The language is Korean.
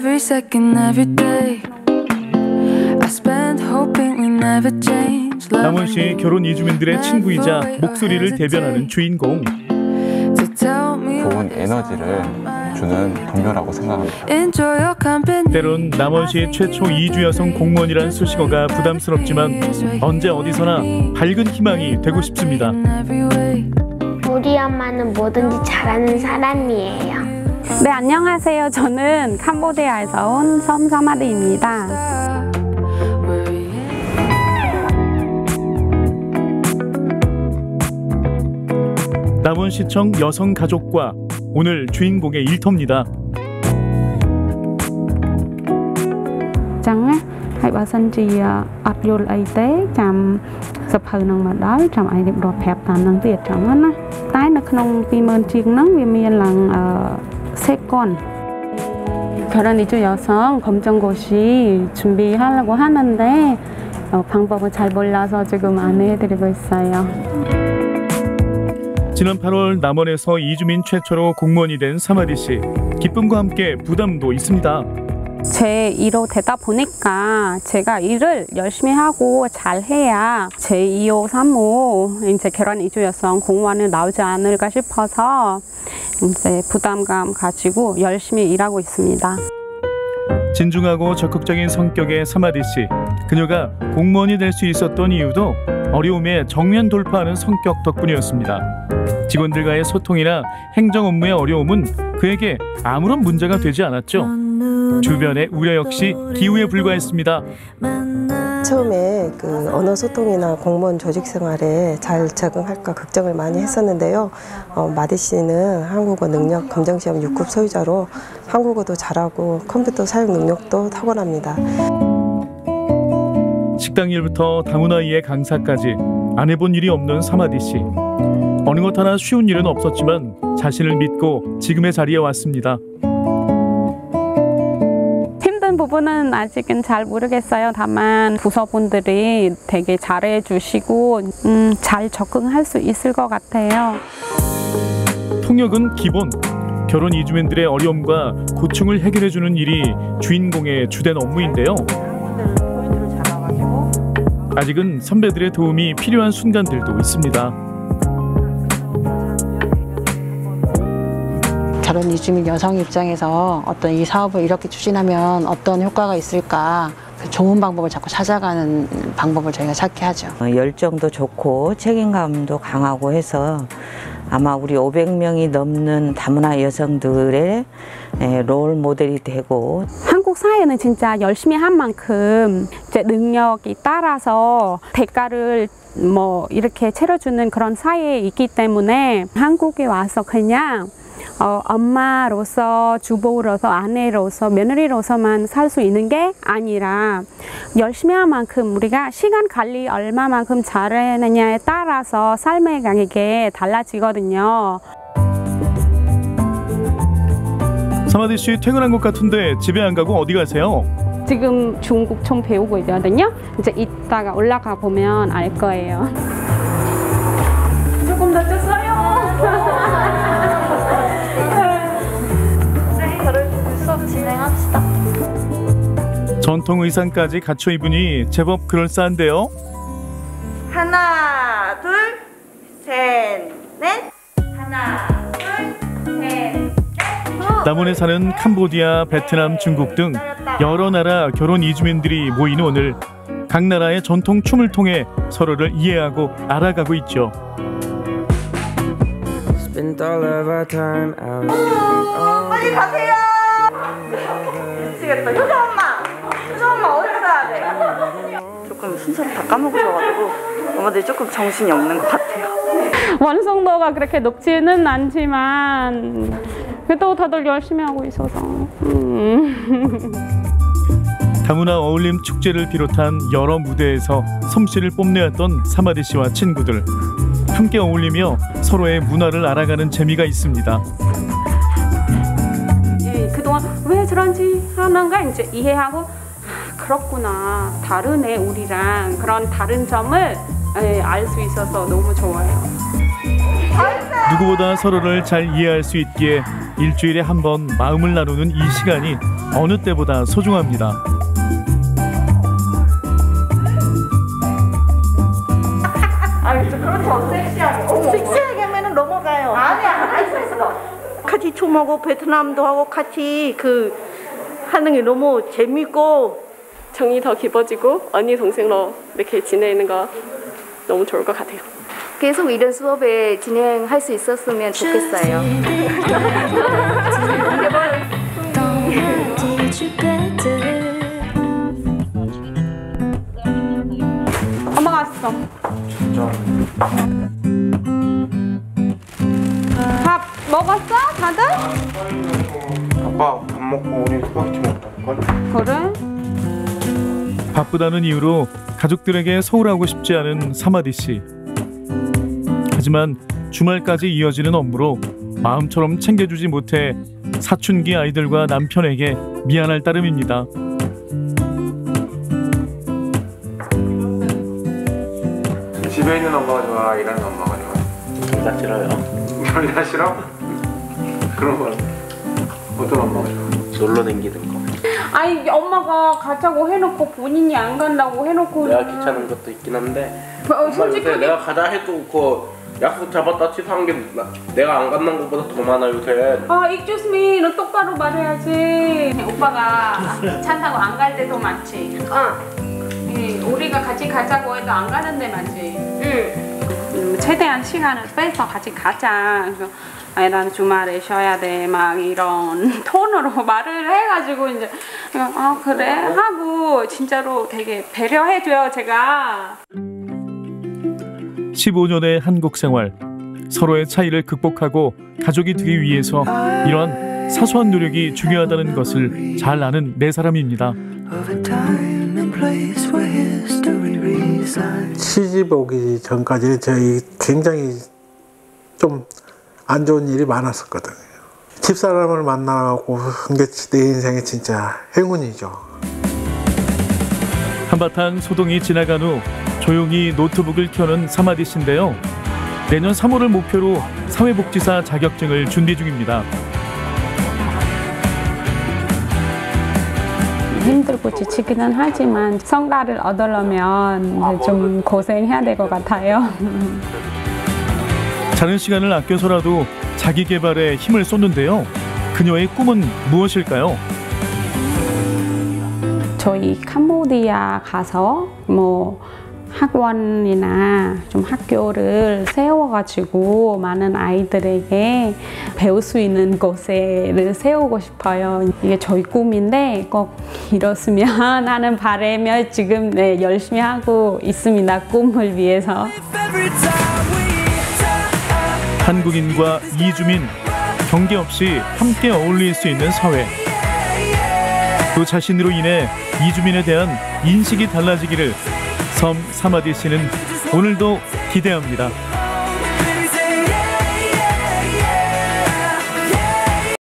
every second, every day. I spent hoping we never change. 남원 씨 결혼 이주민들의 친구이자 목소리를 대변하는 주인공. To tell me 좋은 에너지를. 주는 동료라고 생각합니다. Enjoy your company. 때론 남원시 최초 이주 여성 공무원이란 수식어가 부담스럽지만 언제 어디서나 밝은 희망이 되고 싶습니다. 우리 엄마는 뭐든지 잘하는 사람이에요. 네, 안녕하세요. 저는 캄보디아에서 온 섬사마리입니다. 남원시청 여성가족과 오늘 주인공의 일터입니다. Chẳng á, hay bà sinh chị ọt vô ấy tế chăm sập hờ nâng mà đó chăm ai đẹp đọt phép tàn nâng tiệt chẳng á. Tái nó không pi mơn chiếc nâng vì miền 세 건. 결혼 이주 여성 검정고시 준비하려고 하는데 어, 방법을 잘 몰라서 지금 안내해드리고 있어요. 지난 8월 남원에서 이주민 최초로 공무원이 된 사마디 씨. 기쁨과 함께 부담도 있습니다. 제 일로 되다 보니까 제가 일을 열심히 하고 잘 해야 제 2호, 3호 이제 결혼 이주 여성 공무원을 나오지 않을까 싶어서 이제 부담감 가지고 열심히 일하고 있습니다. 진중하고 적극적인 성격의 사마디 씨. 그녀가 공무원이 될 수 있었던 이유도 어려움에 정면 돌파하는 성격 덕분이었습니다. 직원들과의 소통이나 행정 업무의 어려움은 그에게 아무런 문제가 되지 않았죠. 주변의 우려 역시 기우에 불과했습니다. 처음에 그 언어 소통이나 공무원 조직 생활에 잘 적응할까 걱정을 많이 했었는데요. 어, 마디 씨는 한국어 능력 검정시험 6급 소유자로 한국어도 잘하고 컴퓨터 사용 능력도 탁월합니다. 식당 일부터 다문화이의 강사까지 안 해본 일이 없는 사마디 씨. 어느 것 하나 쉬운 일은 없었지만 자신을 믿고 지금의 자리에 왔습니다. 부분은 아직은 잘 모르겠어요. 다만 부서분들이 되게 잘해 주시고 음, 잘 적응할 수 있을 것 같아요. 통역은 기본. 결혼 이주민들의 어려움과 고충을 해결해주는 일이 주인공의 주된 업무인데요. 아직은 선배들의 도움이 필요한 순간들도 있습니다. 결혼 이주민 여성 입장에서 어떤 이 사업을 이렇게 추진하면 어떤 효과가 있을까 그 좋은 방법을 자꾸 찾아가는 방법을 저희가 찾게 하죠. 어, 열정도 좋고 책임감도 강하고 해서 아마 우리 500명이 넘는 다문화 여성들의 에, 롤 모델이 되고 한국 사회는 진짜 열심히 한 만큼 이제 능력이 따라서 대가를 뭐 이렇게 채워주는 그런 사회에 있기 때문에 한국에 와서 그냥 어, 엄마로서 주부로서 아내로서 며느리로서만 살 수 있는 게 아니라 열심히 한 만큼 우리가 시간 관리 얼마만큼 잘해내냐에 따라서 삶의 가격이 달라지거든요. 사마디 씨 퇴근한 것 같은데 집에 안 가고 어디 가세요? 지금 중국 좀 배우고 있거든요. 이제 이따가 올라가 보면 알 거예요. 조금 늦었어요. 전통 의상까지 갖춰 입으니 제법 그럴싸한데요. 하나, 둘, 셋, 넷. 하나, 둘, 셋. 남원에 사는 캄보디아, 베트남, 중국 등 여러 나라 결혼 이주민들이 모인 오늘 각 나라의 전통 춤을 통해 서로를 이해하고 알아가고 있죠. Spent all of our time out here. 빨리 가세요. 순서를 다 까먹으셔가지고 엄마들이 조금 정신이 없는 것 같아요. 완성도가 그렇게 높지는 않지만 그래도 다들 열심히 하고 있어서 음. 다문화 어울림 축제를 비롯한 여러 무대에서 솜씨를 뽐내었던 사마디 씨와 친구들 함께 어울리며 서로의 문화를 알아가는 재미가 있습니다. 예, 그동안 왜 저런지 하는가 이제 이해하고 아, 그렇구나 다르네 우리랑 그런 다른 점을 예, 알수 있어서 너무 좋아요. 누구보다 서로를 잘 이해할 수 있기에 일주일에 한 번 마음을 나누는 이 시간이 어느 때보다 소중합니다. 섹시하게 하면 넘어가요. 아니야, 할수 있어. 같이 춤하고 베트남도 하고 같이 그 하는 게 너무 재밌고 정이 더 깊어지고 언니 동생로 이렇게 지내는 거 너무 좋을 것 같아요. 계속 이런 수업에 진행할 수 있었으면 좋겠어요. 엄마가 왔어. 밥 먹었어? 다들? 아빠 밥 먹고 우리 스파게티 먹자고? 그래? 바쁘다는 이유로 가족들에게 소홀하고 싶지 않은 사마디 씨. 하지만 주말까지 이어지는 업무로 마음처럼 챙겨주지 못해 사춘기 아이들과 남편에게 미안할 따름입니다. 집에 있는 엄마가 좋아 일하는 엄마가 좋아? 둘 다 싫어요 둘 다 싫어? 그런 건 어떤 엄마가 좋아? 놀러 다니는 거 아니 엄마가 가자고 해놓고 본인이 안 간다고 해놓고 내가 귀찮은 것도 있긴 한데. 어, 솔직하게 내가 가자 해도 그 약속 잡았다 취소한 게 나- 내가 안 간다는 것보다 더 많아 요새 아 익주스미 너 똑바로 말해야지. 오빠가 찬다고 안 갈 때도 많지. 어. 우리가 같이 가자고 해도 안 가는 데 많지. 응 최대한 시간을 빼서 같이 가자. 그래서 아니 난 주말에 쉬어야 돼. 막 이런 톤으로 말을 해가지고 이제 아 그래? 하고 진짜로 되게 배려해줘요 제가. 15년의 한국 생활. 서로의 차이를 극복하고 가족이 되기 위해서 이러한 사소한 노력이 중요하다는 것을 잘 아는 네 사람입니다. 시집 오기 전까지 저희 굉장히 좀 안 좋은 일이 많았었거든요. 집사람을 만나고 한게내 인생의 진짜 행운이죠. 한바탕 소동이 지나간 후 조용히 노트북을 켜는 사마디 씨인데요. 내년 3월을 목표로 사회복지사 자격증을 준비 중입니다. 힘들고 지치기는 하지만 성과를 얻으려면 좀 고생해야 될 것 같아요. 자는 시간을 아껴서라도 자기 개발에 힘을 쏟는데요. 그녀의 꿈은 무엇일까요? 저희 캄보디아 가서 뭐 학원이나 좀 학교를 세워가지고 많은 아이들에게 배울 수 있는 곳에를 세우고 싶어요. 이게 저희 꿈인데 꼭 이뤘으면 하는 바람을 지금 네, 열심히 하고 있습니다. 꿈을 위해서. 한국인과 이주민 경계 없이 함께 어울릴 수 있는 사회. 또 자신으로 인해 이주민에 대한 인식이 달라지기를 섬 사마디 씨는 오늘도 기대합니다.